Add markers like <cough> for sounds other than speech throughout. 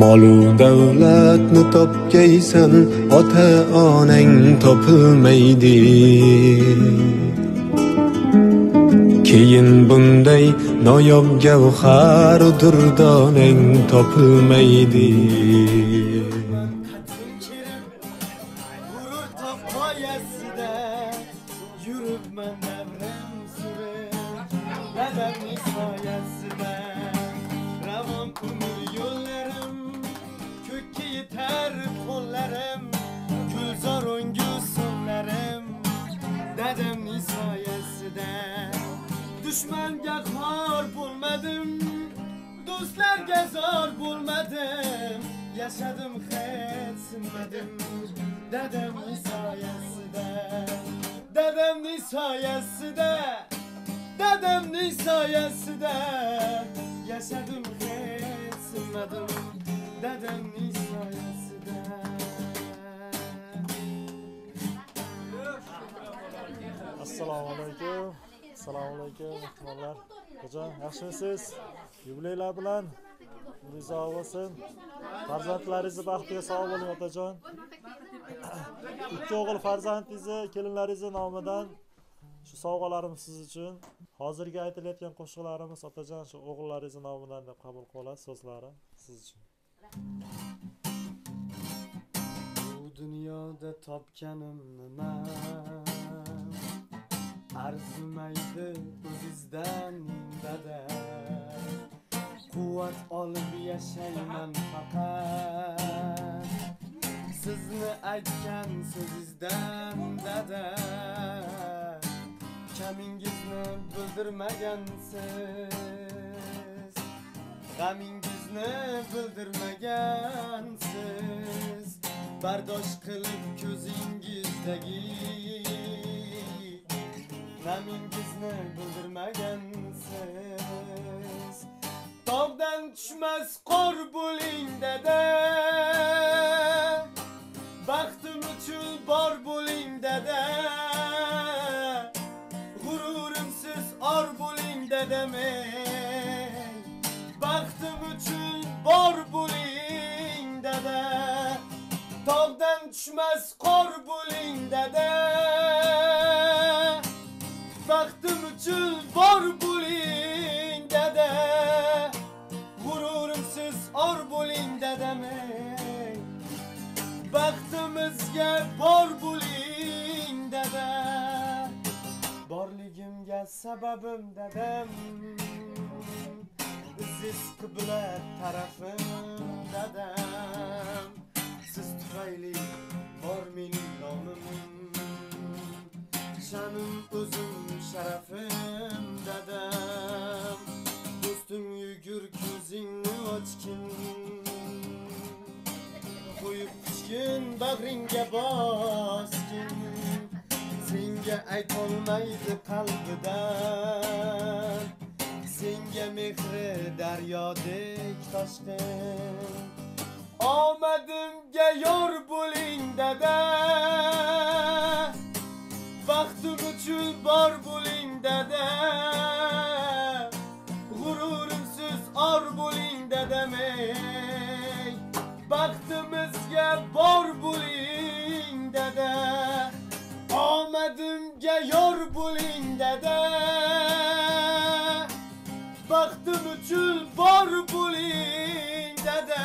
molu davlatni topgaysan ota onang topilmaydi keyin bunday noyob gavhar durdonang topilmaydi Düşmenge har bulmadım Dostlarga zor bulmadım. Yaşadım hiç sinmedim Dedemin sayesinde Dedemin sayesinde Dedemin sayesinde Yaşadım hiç sinmedim Dedemin sayesinde Assalamu alaikum assalomu alaykum mehmonlar hojon yaxshimisiz? Yubileylar bilan umringiz sog' bo'lsin. Farzandlaringizni baxtiga sog' bo'ling otajon. <coughs> Ikki o'g'il farzandingizni kelinlaringizni nomidan shu sovg'alarimiz siz uchun. Hozirgi aytilayotgan qo'shiqlarimiz otajon shu o'g'illaringizni nomidan deb qabul qilib olasiz so'zlari siz uchun. Bu dunyoda topganim nima arzimaydi o'zizdan dada quvvat olib yashayman faqat. Sizni aytgan so'zizdan dada kamingizni bildirmagansiz. G'amingizni bildirmagansiz. Bardosh qilib ko'zingizdagi namingizni bildirmagansiz tog'dan tushmas qor bo'ling dada. Baxtim uchun bor bo'ling dada. G'ururimsiz or bo'ling dadam ey baxtim uchun bor bo'ling dada. Tog'dan tushmas qor bo'ling dada. Uchun bor bo'ling dada g'ururimsiz or bo'ling dadam ey baxtimizga bor bo'ling dada borligimga sababim dadam siz qibla tarafim dadam bag'ringga bosgin. Senga aytolmaydi qalbidan. Senga mehri daryodek toshqin. Omadimga yor bo'ling dada. Baxtim uchun bor bo'ling dada. G'ururimsiz or bo'ling dadam ey baxtimizga bor bo'ling bo'ling dada baxtim uchun bor bo'ling dada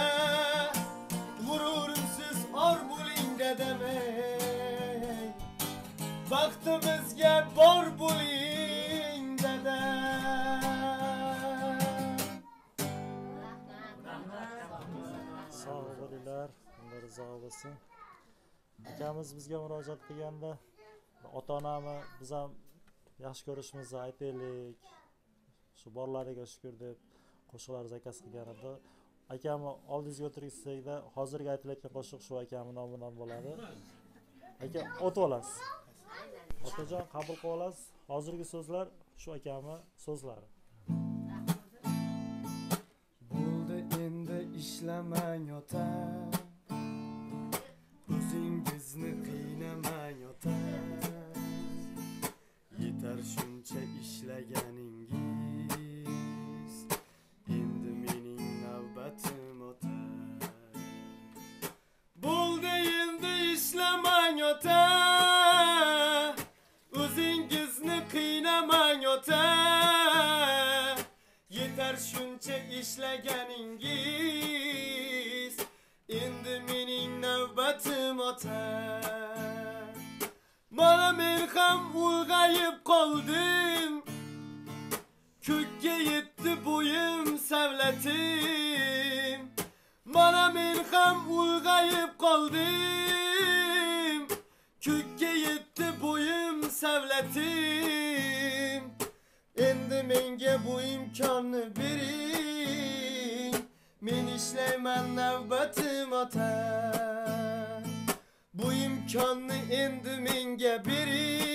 g'ururimsiz or bo'ling dadam ey baxtimizga bor bo'ling dada sog' bo'linglar umri uzoq bo'lsin akamiz bizga murojaat qilganda ota onami biz ham yaxshi ko'rishimizni aytaylik. Shu borlariga shukur deb qo'shiqlar zakaz qilgan edi. Akamni oldingizga o'tirgizsakda hozirgi aytilayotgan qo'shiq shu akamni nomidan bo'ladi. Aka o'tib olasiz. Otajon qabul qilib olasiz. Hozirgi so'zlar shu akamni so'zlari. Bo'ldi endi ishlamang ota o'zingizni qiynamang ota sizlar shuncha ishlaganingiz. Endi mening navbatim ota bo'ldi endi ishlamang ota o'zingizni qiynamang ota yetar shuncha ishlaganingiz. Endi mening navbatim ota mana men ham ulg'ayib qoldim ko'kka yetdi bo'yim savlatim mana men ham ulg'ayib qoldim ko'kka yetdi bo'yim savlatim endi menga bu imkonni bering men ishlayman navbatim o'tar bu imkonni endi menga bering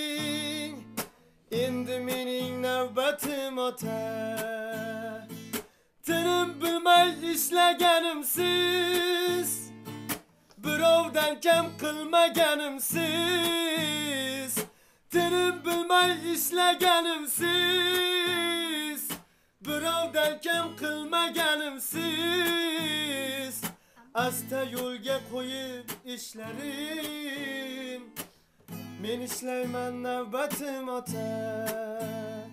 In the meaning növbətim ötə Tinim bilmək işləgənimsiz Birovdan kam qilmaganimsiz Tinim bilmək işləgənimsiz Birovdan kam qilmaganimsiz Asta yo'lga qo'yib ishlarim men ishlayman navbatim o'tar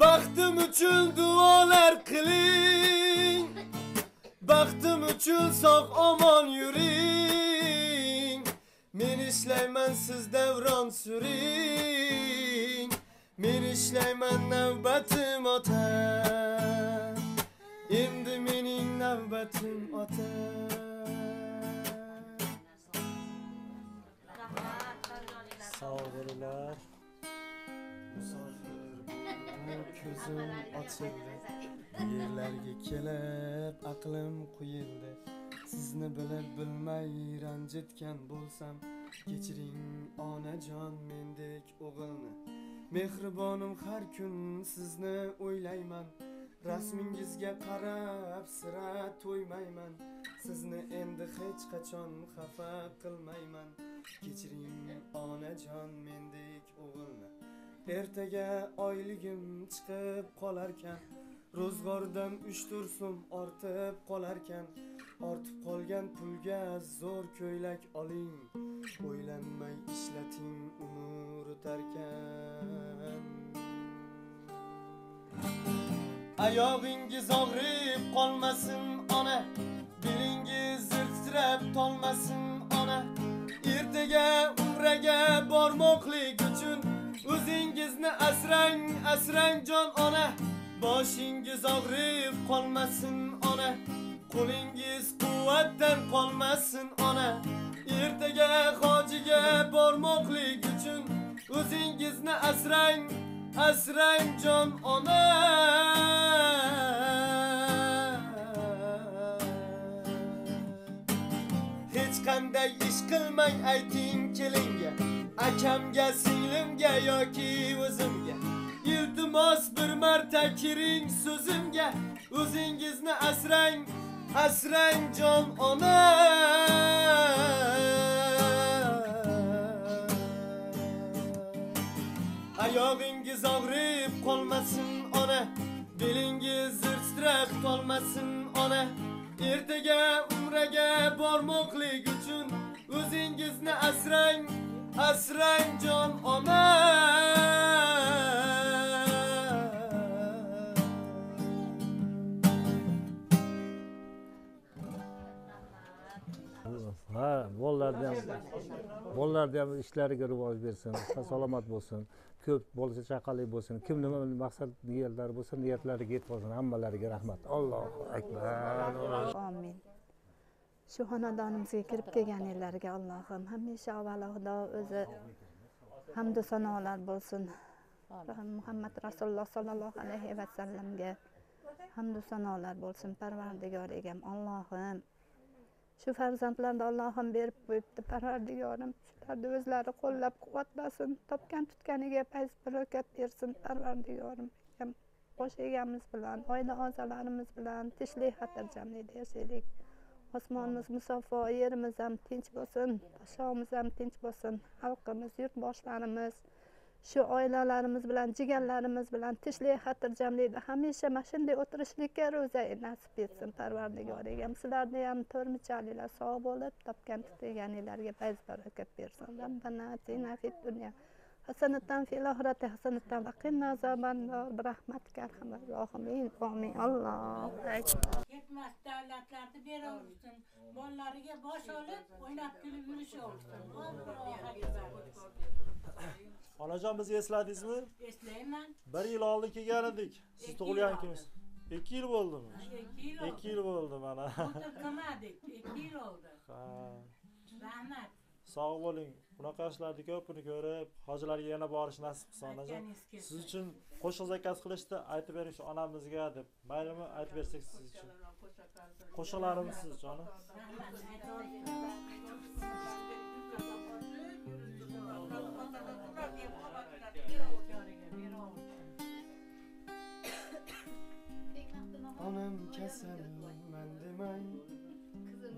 baxtim uchun duolar qiling baxtim uchun sog' omon yuring men ishlayman siz davron suring men ishlayman navbatim o'tar endi mening navbatim o'tar musofir bo'ldim ko'zim ochildi yerlarga kelib aqlim quyildi sizni bilib bilmay ranjitgan bo'lsam kechiring onajon mendek o'g'ilni mehribonim har kun sizni o'ylayman rasmingizga qarab sira to'ymayman sizni endi hech qachon xafa qilmayman. Kechiring onajon mendek o'g'ilni. Ertaga oyligim chiqib qolarkan. Ro'zg'ordan uch to'rt so'm ortib qolarkan. Ortib qolgan pulga zo'r ko'ylak oling. O'ylanmay ishlating umr o'tarkan. Oyog'ingiz og'rib qolmasin asrab tolmasin ona. Ertaga umraga bormoqlik uchun o'zingizni asrang asrang jon ona. Boshingiz og'rib qolmasin ona. Qo'lingiz quvvatdan qolmasin ona. Ertaga hojiga bormoqlik uchun o'zingizni asrang asrang jon ona. Qanday ish qilmang ayting kelinga akamga singlimga yoki o'zimga. Iltimos bir marta kiring so'zimga. O'zingizni asrang asrang jon ona. Oyog'ingiz og'rib qolmasin ona. Belingiz zir titrab tolmasin ona. Ertaga umraga bormoqlik o'zingizni asrang asrang jon ona. Ha bolalarni ham bolalarni ham ishlariga rivoj bersin salomat bo'lsin ko'p bola chaqali bo'lsin kim nima maqsad niyatlari bo'lsa niyatlariga yetib olsin hammalariga rahmat. Allohu akbar. Omin shu xonadonimizga kirib kelganinglarga allohim hamisha avvalo xudo o'zi hamdu sanolar bo'lsin. Muhammad rasululloh sollallohu alayhi vasallamga hamdu sanolar bo'lsin. Parvardigoregam allohim. Shu farzandlarni allohim berib qo'yibdi. Parvardigorim shularni o'zlari qo'llab quvvatlasin topgan tutganiga fayz barokat bersin. Parvardigorim Ham qo'sh egamiz bilan oila a'zolarimiz bilan tinchlik xotirjamlikda yashaylik osmonimiz musaffo yerimiz ham tinch bo'lsin podshomiz ham tinch bo'lsin xalqimiz yurtboshlarimiz shu oilalarimiz bilan jigarlarimiz bilan tinchlik xotirjamlikda hamisha mana shunday o'tirishlikka ro'za nasib etsin parvardigoregam sizlarni ham to'rtmichalinglar sog' bo'lib topgan tutganinglarga fayz barokat bersin hasanatdan fil oxirati hasanatdan va qina azobannar bi rahmatika arhamar rohimin amin alloh. Ketmas davlatlarni beraversin bolalariga bosh olib o'ynab kulib yurishaversin <coughs> onajon bizni esladingizmi eslayman. Bir yil oldin kelgan edik. Siz tug'ilgan kuningiz ikki yil bo'ldimi ikki yil ikki yil bo'ldi mana. O'tirib qilmadik ikki yil bo'ldi ha. Rahmat. Sog' bo'ling. Bunaqa ishlarni ko'pini ko'rib hojilarga yana borish nasib qilsin onajon siz uchun qo'shiq zakaz qilishdi aytib bering shu onamizga deb. Maylimi? Aytib bersak siz uchun. Qo'shiqlarimiz siz uchun ona Rahmat. aytib Onam kasal man demang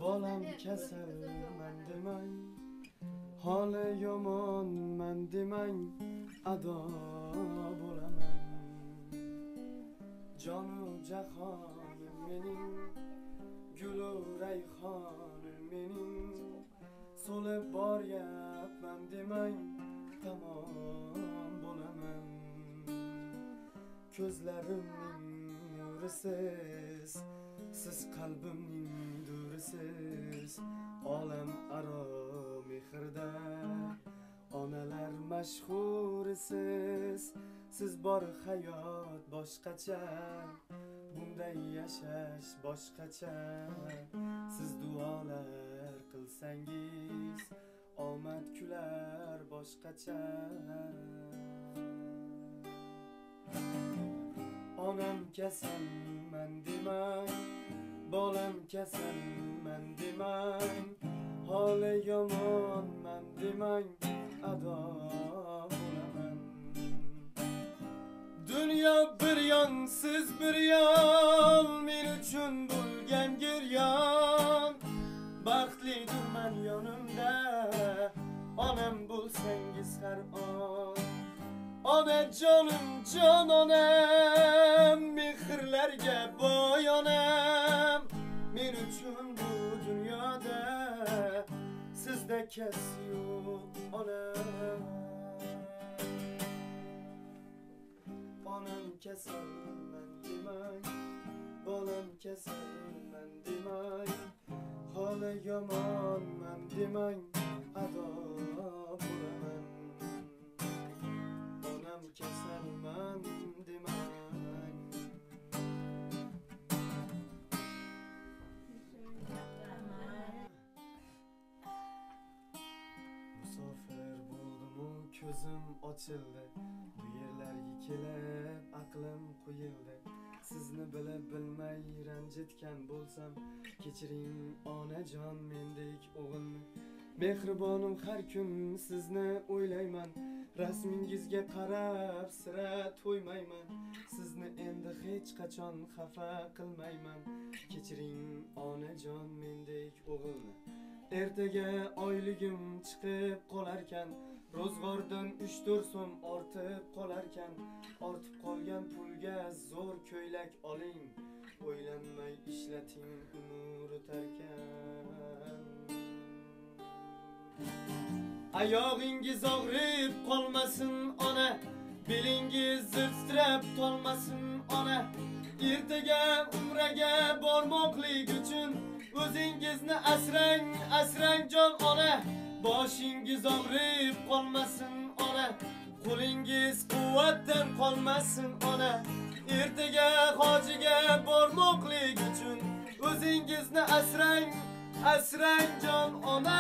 bolam kasal man demang holi yomon man demang ado bo'laman. Jonu jahonim mening gulu rayhonim mening. So'lib boryapman demang tamom bo'laman. Ko'zlarimning nurisiz siz qalbimning durisiz. Olam aro mehrda onalar mashhurisiz. Siz bor hayot boshqacha bunday yashash boshqacha. Siz duolar qilsangiz omad kular boshqacha. Onam kasalman demang bolam kasalman demang. Holi yomonman demang ado bo'laman dunyo bir yon siz bir yon men uchun bo'lgan giryon baxtlidirman yonimda onam bo'lsangiz har on onajonim jon onam sizda kas yo'q onam onam kasalman demang bolam kasalman demang holi yomonman demang ado ko'zim ochildi. Bu yerlarga kelib aqlim quyildi. Sizni bilib bilmay ranjitgan bo'lsam kechiring onajon mendek o'g'ilni. Mehribonim har kun sizni o'ylayman. Rasmingizga qarab sira to'ymayman. Sizni endi hech qachon xafa qilmayman. Kechiring onajon mendek o'g'ilni. Ertaga oyligim chiqib qolarkan. Ro'zg'ordan uch to'rt so'm ortib qolarkan. Ortib qolgan pulga zo'r ko'ylak oling. O'ylanmay ishlating umr o'tarkan. Oyog'ingiz og'rib qolmasin ona. Belingiz zirtirab tolmasin ona. Ertaga umraga bormoqlik uchun o'zingizni asrang asrang jon ona. Boshingiz og'rib qolmasin ona. Qo'lingiz quvvatdan qolmasin ona. Ertaga hojiga bormoqlik uchun o'zingizni asrang asrang jon ona.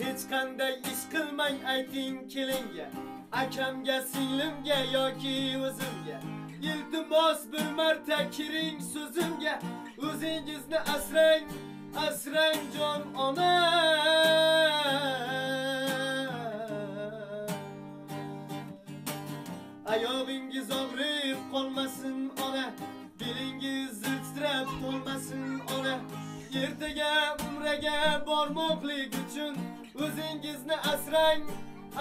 Hech qanday ish qilmang ayting kelinga akamga singlimga yoki o'zimga. Iltimos bir marta kiring so'zimga. O'zingizni asrang asrang jon ona. Ayobingiz og'rib qolmasin ona. Belingiz zirtirab to'lmasin ona. Ertaga umraga bormoqlik uchun o'zingizni asrang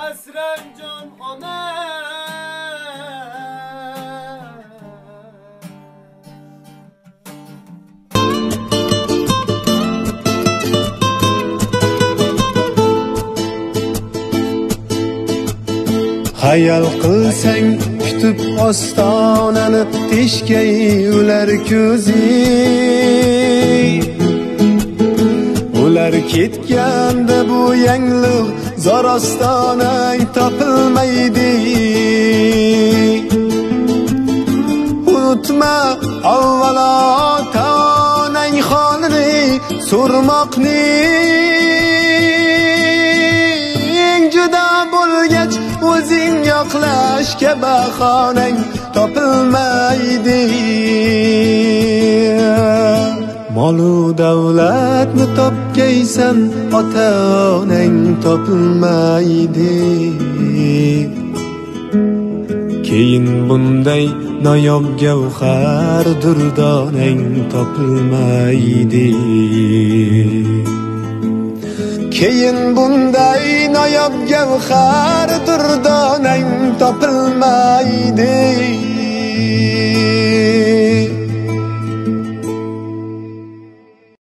asrang jon ona. Hayal qilsang kutib ostonani teshgay ular ko'zi Ular ketganda bu yangliq zor ostonang topilmaydi. Unutma avvalo tonang holini so'rmoqning juda bo'lgach o'zing yoqlashga bahonang topilmaydi. Molu davlatni topgaysan ota onang topilmaydi. Keyin bunday noyob gavhar durdonang topilmaydi. keyin bunday noyob gavhar durdonang topilmaydi.